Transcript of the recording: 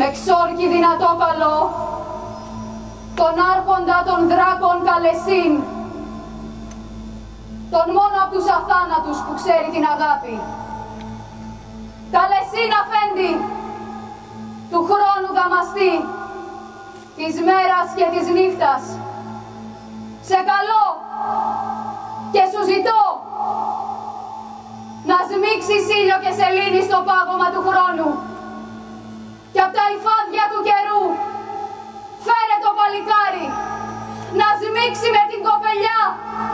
με ξόρκι δυνατό καλό, τον άρχοντα των δράκων καλεσίν, τον μόνο από τους αθάνατους που ξέρει την αγάπη. Καλεσίν αφέντη, του χρόνου δαμαστή, της μέρας και της νύχτας. Σε καλό και σου ζητώ να σμίξεις ήλιο και σελήνη στο πάγωμα του χρόνου και από τα υφάδια του καιρού. Φέρε το παλικάρι να σμίξει με την κοπελιά. στου χρόνου